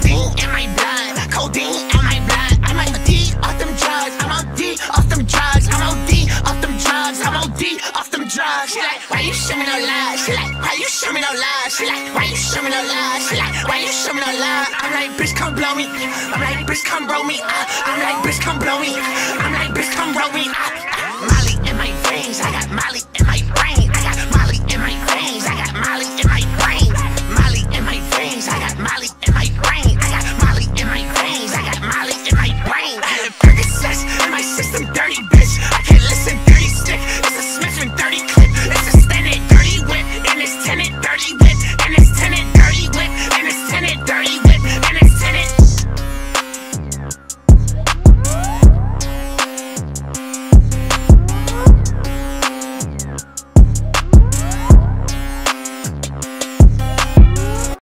codeine in my blood, codeine in my blood. I'm on D off them drugs, I'm on D off them drugs, I'm on D off them drugs, I'm on D off them drugs. She like, why you show me no love? She like, why you show me no love? She like, why you show me no love? She like, why you show me no love? I'm like, bitch, come blow me. I'm like, bitch, come blow me. Ah, I'm like, bitch, come blow me. I'm like, bitch, come blow me.